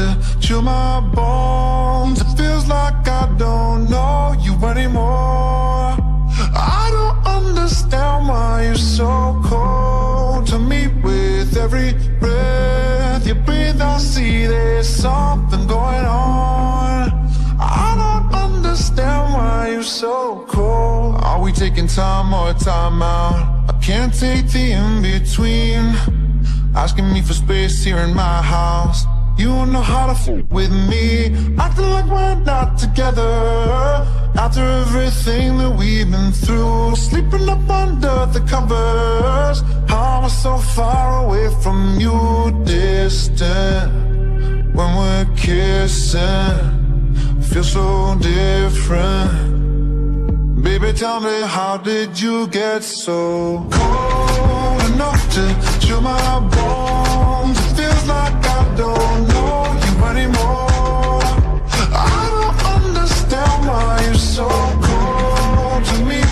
to chill my bones. It feels like I don't know you anymore. I don't understand why you're so cold to me With every breath you breathe. I see there's something going on. I don't understand why you're so cold. Are we taking time or time out? I can't take the in-between. Asking me for space here in my house. You don't know how to fool with me. Acting like we're not together. After everything that we've been through Sleeping up under the covers. How am I so far away from you Distant. When we're kissing Feel so different. Baby tell me how did you get so Cold enough to chill my bones? It feels like I don't anymore. I don't understand why you're so cold to me.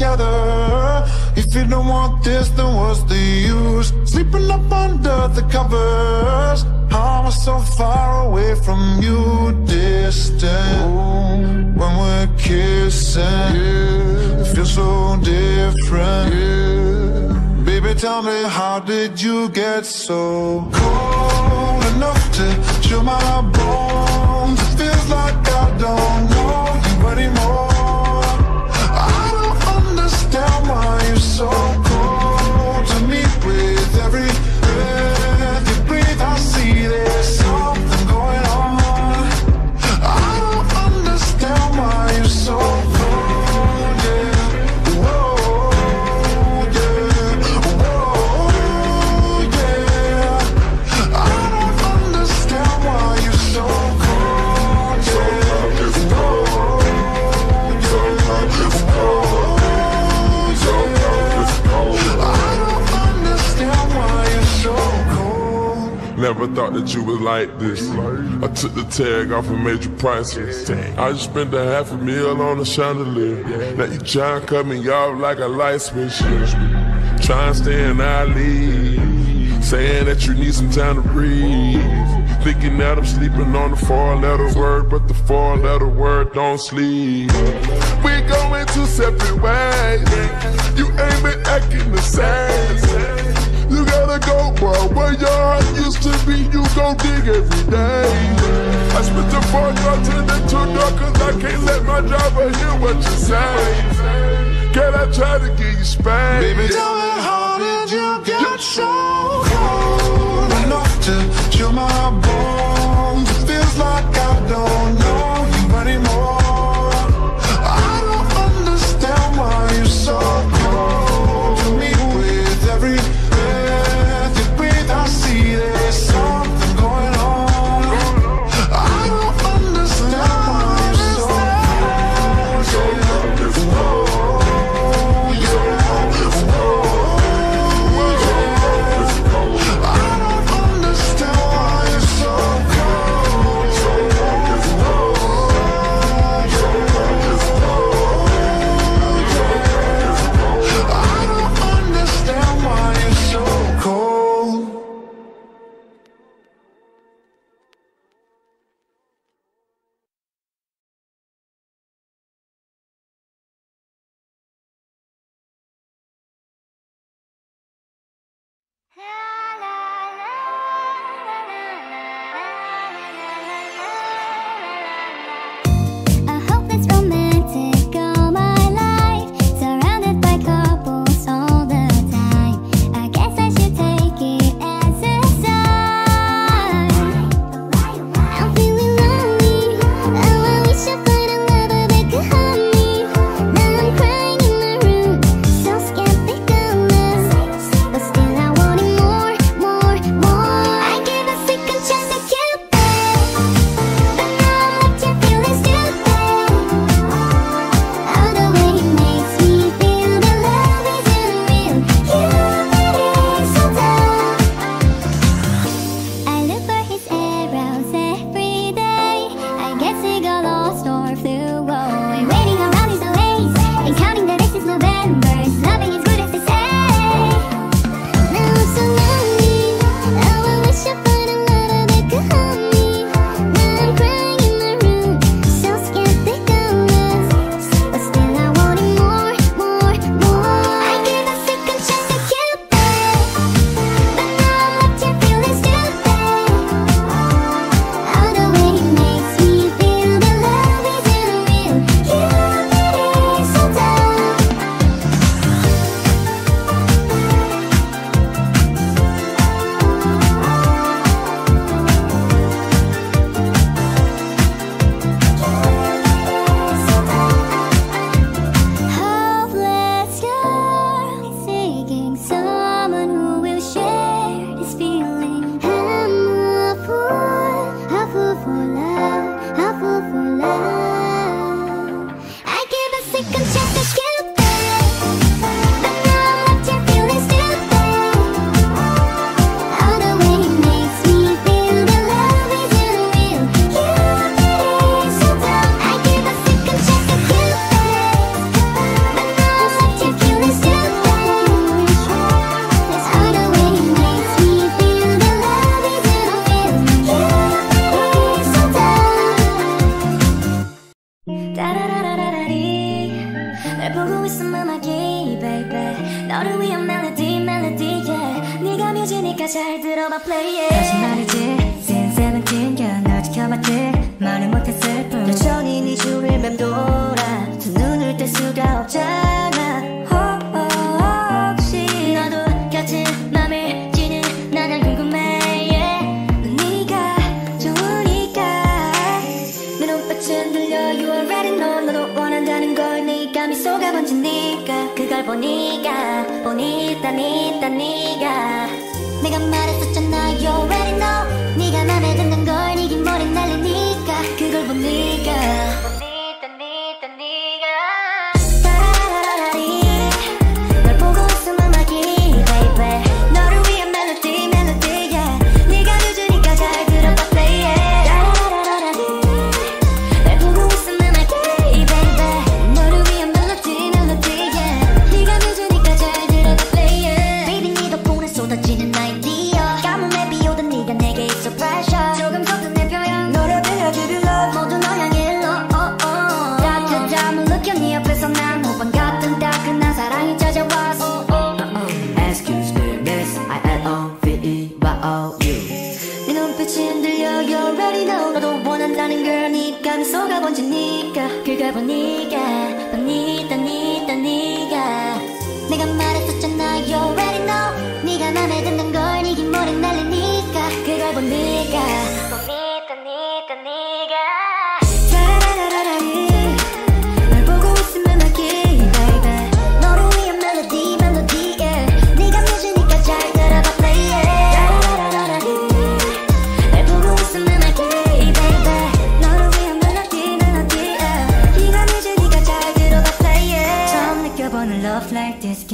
together If you don't want this, then what's the use? Sleeping up under the covers I'm so far away from you, distant Ooh, When we're kissing yeah. It feels so different yeah. Baby, tell me, how did you get so cold enough to chill my bones? It feels like I don't know you anymore soul. like this. I took the tag off a major prices. I just spent a half a meal on a chandelier. Now you John coming, y'all like a light switch. Trying to stay in our. Saying that you need some time to breathe. Thinking that I'm sleeping on the four letter word, but the four letter word don't sleep. We going two separate ways. You ain't been acting the same. You gotta go, bro. Where your heart used to be, you go dig every day. I spit the fuck out till they too dark, cause I can't let my driver hear what you say. Can I try to get you spanked? Baby, tell me how did you get so cold enough to chill my bones? Feels like I don't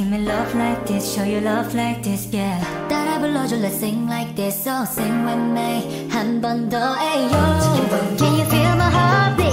me love like this, show you love like this, yeah. 따라 불러줘, let's sing like this, oh sing with me. 한 번 더, ayo. Can you feel my heartbeat?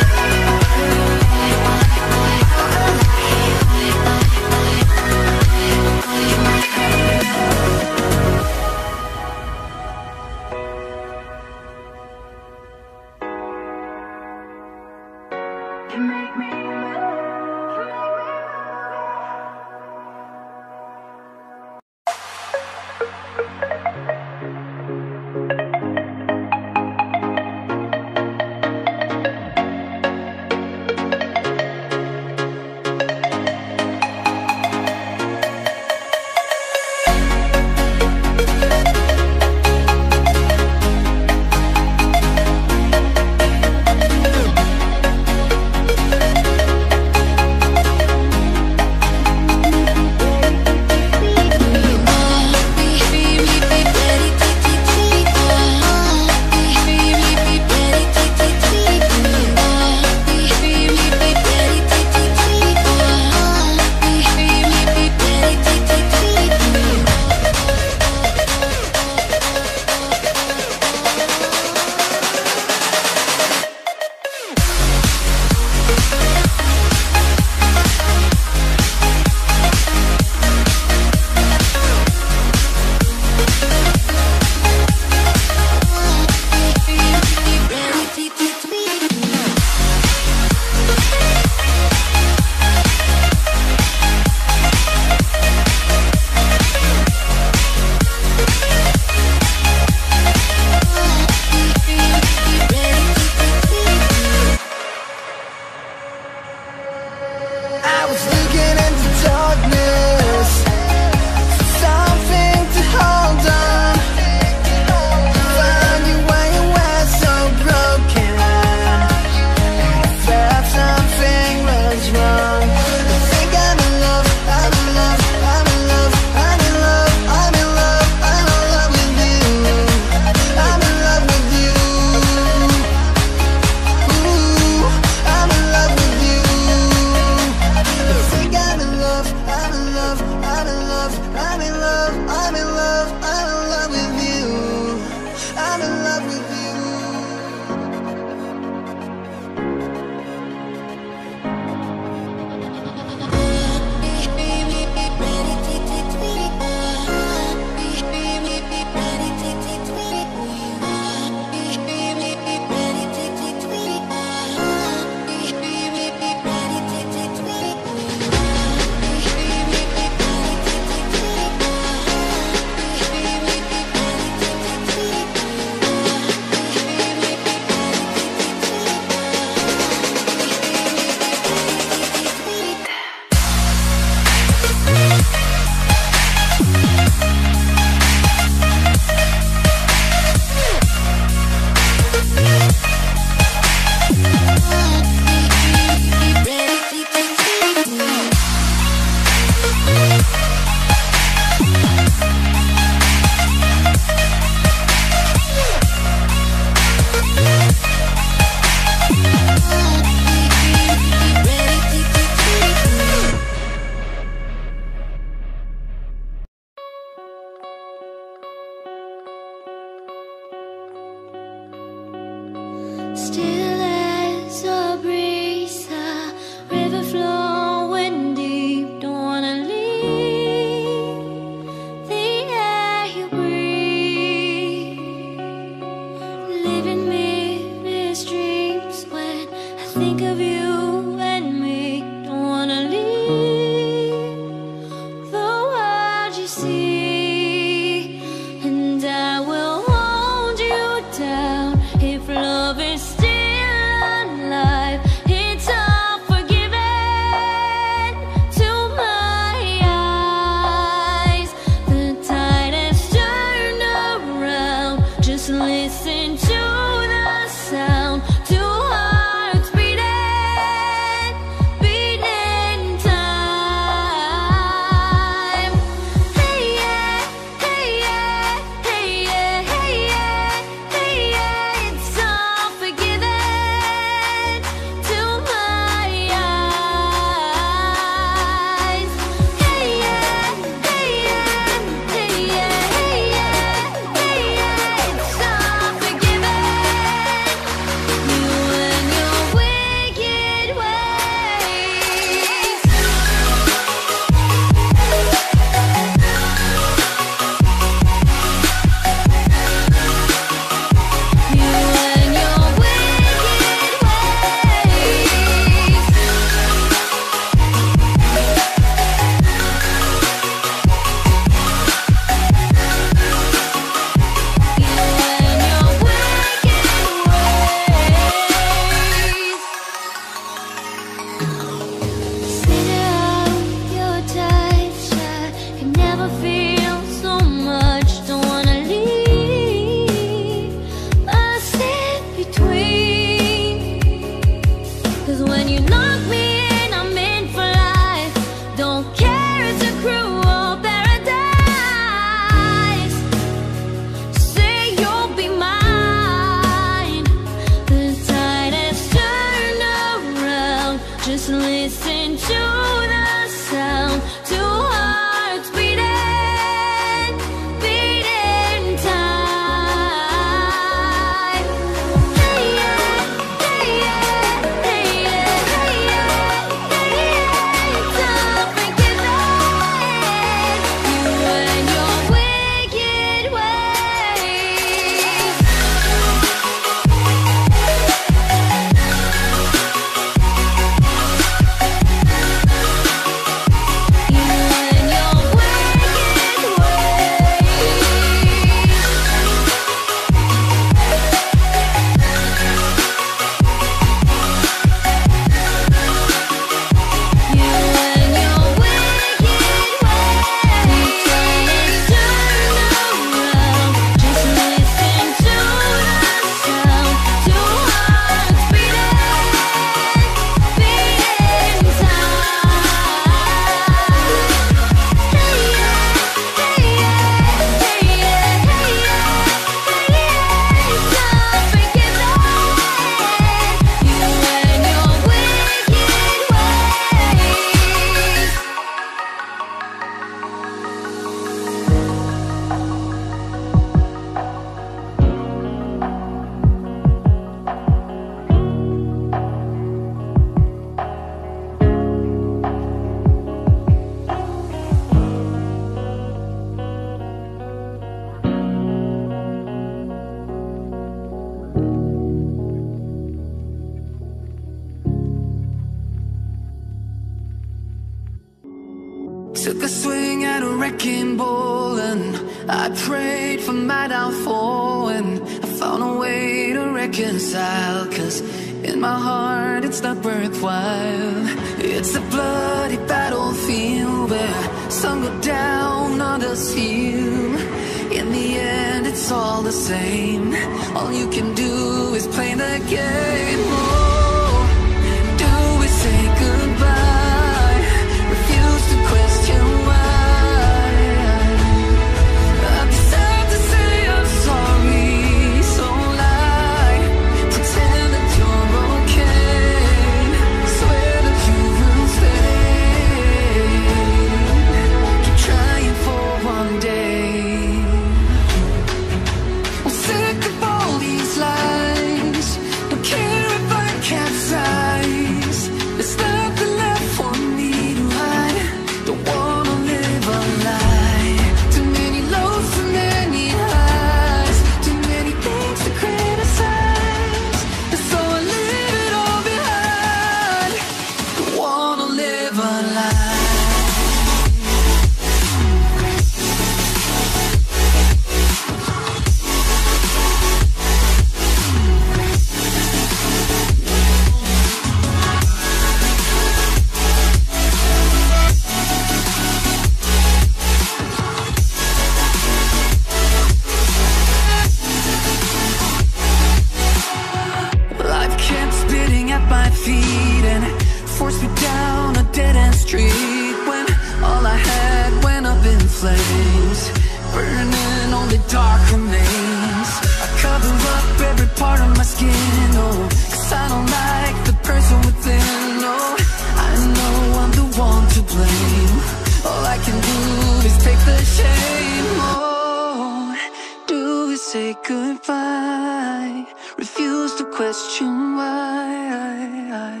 say goodbye. Refuse to question why.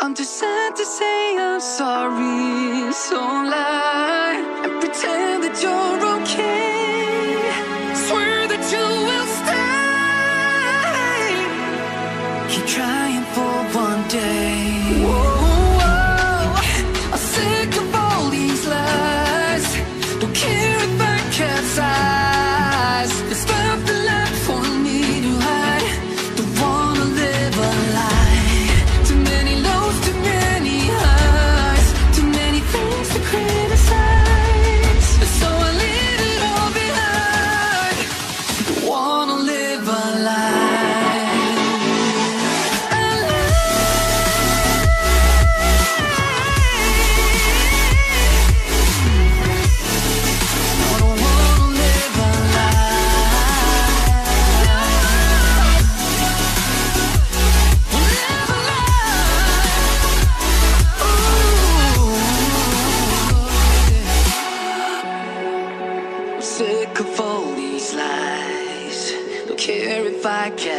I'm too sad to say I'm sorry, so lie and pretend that you're okay. Swear that you will stay. Keep trying.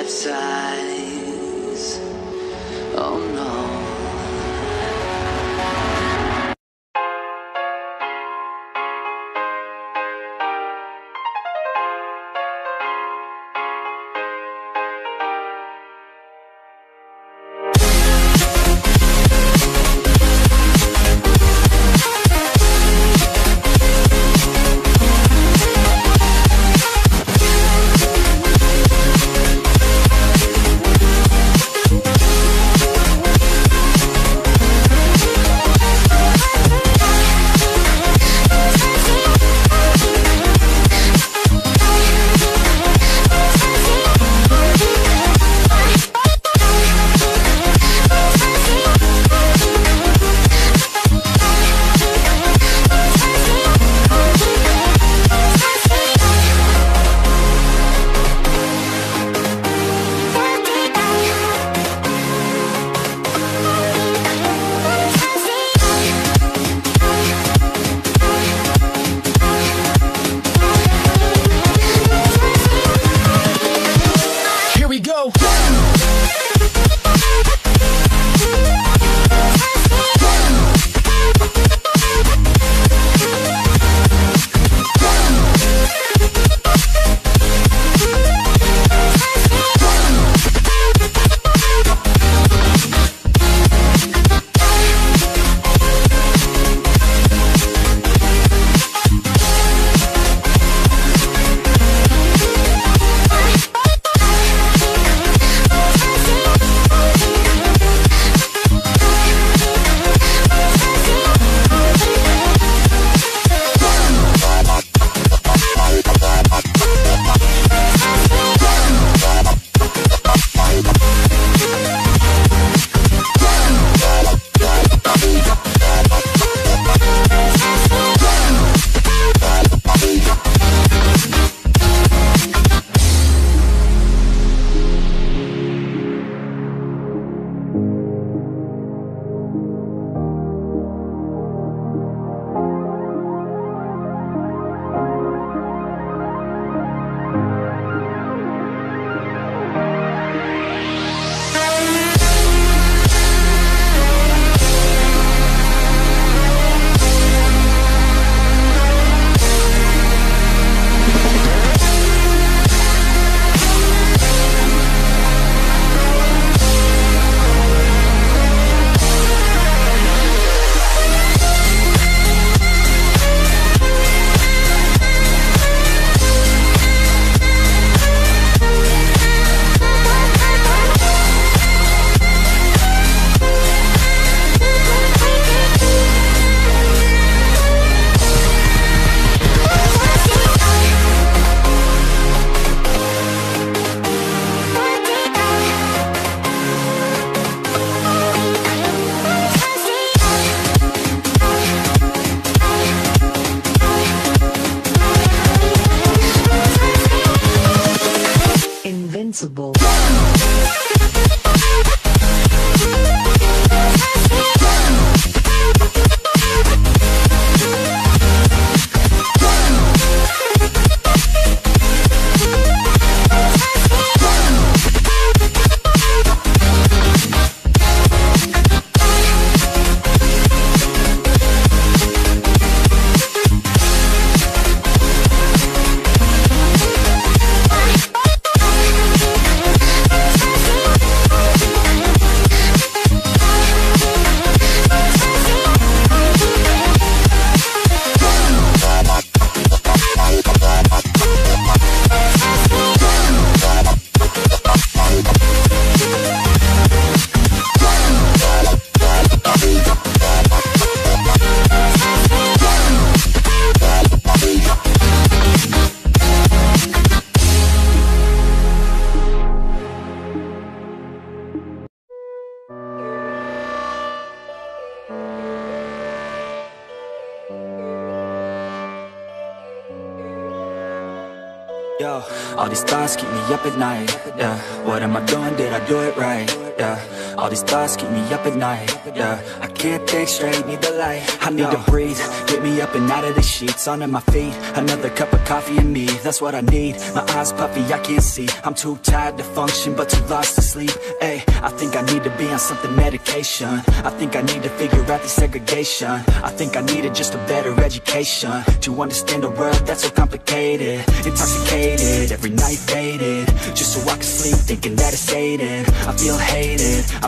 Side. Breathe, get me up and out of the sheets, onto my feet. Another cup of coffee and me, that's what I need. My eyes puffy, I can't see. I'm too tired to function, but too lost to sleep. Hey, I think I need to be on something medication. I think I need to figure out the segregation. I think I needed just a better education to understand a world that's so complicated. Intoxicated, every night faded, just so I can sleep, thinking that it's sated. I feel hated, I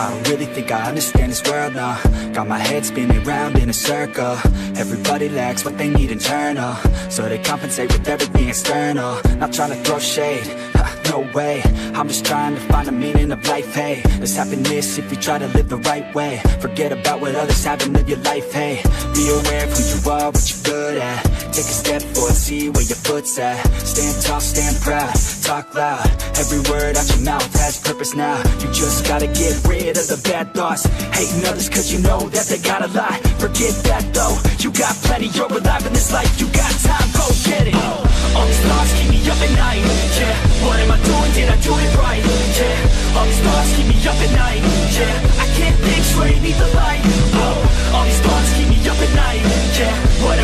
I don't really think I understand this world now Got my head spinning round in a circle. Everybody lacks what they need internal. So they compensate with everything external. Not trying to throw shade, ha, no way. I'm just trying to find the meaning of life, hey. There's happiness if you try to live the right way. Forget about what others have and live your life, hey. Be aware of who you are, what you're good at Take a step forward, see where your foot's at. Stand tall, stand proud, talk loud. Every word out your mouth has purpose now. You just gotta get rid of the bad thoughts. Hating others cause you know that they got a lie. Forget that though, you got plenty You're alive in this life, you got time, go get it. All these thoughts keep me up at night. Yeah, what am I doing, did I do it right? Yeah, all these thoughts keep me up at night. Yeah, I can't think straight, need the light. Oh, all these thoughts keep me up at night. Yeah,